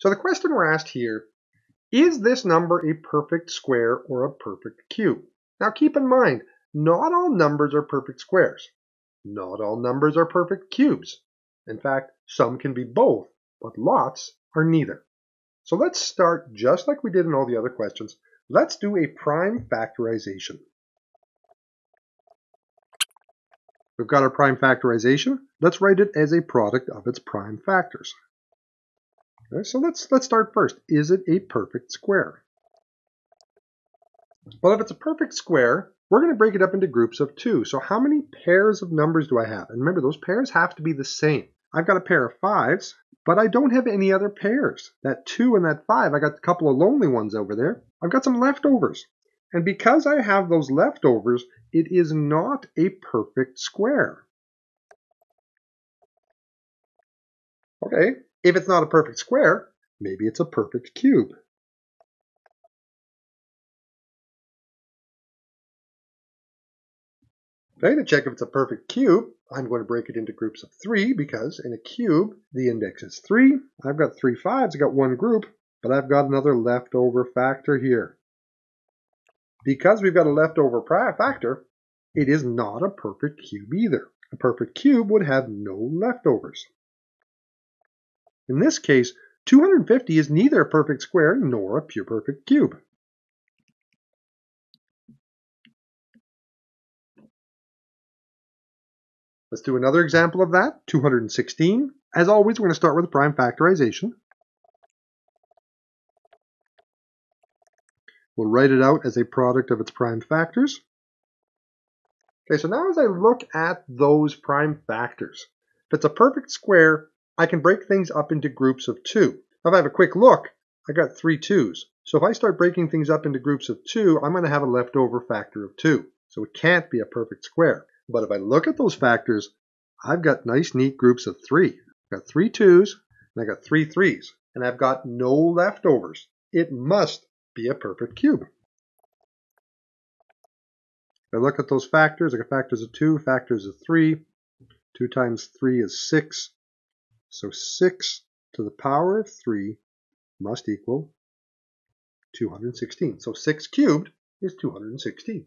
So the question we're asked here, is this number a perfect square or a perfect cube? Now keep in mind, not all numbers are perfect squares. Not all numbers are perfect cubes. In fact, some can be both, but lots are neither. So let's start just like we did in all the other questions. Let's do a prime factorization. We've got our prime factorization. Let's write it as a product of its prime factors. So let's let's start first. Is it a perfect square? Well, if it's a perfect square, we're going to break it up into groups of two. So how many pairs of numbers do I have? And remember, those pairs have to be the same. I've got a pair of fives, but I don't have any other pairs. That two and that five, I got a couple of lonely ones over there. I've got some leftovers. And because I have those leftovers, it is not a perfect square. Okay, if it's not a perfect square, maybe it's a perfect cube. Okay, to check if it's a perfect cube, I'm going to break it into groups of three because in a cube, the index is three. I've got three fives, I've got one group, but I've got another leftover factor here. Because we've got a leftover factor, it is not a perfect cube either. A perfect cube would have no leftovers. In this case, 250 is neither a perfect square nor a pure perfect cube. Let's do another example of that, 216. As always, we're going to start with prime factorization. We'll write it out as a product of its prime factors. Okay, so now as I look at those prime factors, if it's a perfect square, I can break things up into groups of two. Now if I have a quick look, I got three twos. So if I start breaking things up into groups of two, I'm going to have a leftover factor of two. So it can't be a perfect square. But if I look at those factors, I've got nice neat groups of three. I've got three twos, and I got three threes, and I've got no leftovers. It must be a perfect cube. If I look at those factors, I got factors of 2, factors of 3. 2 times 3 is 6. So 6 to the power of 3 must equal 216. So 6 cubed is 216.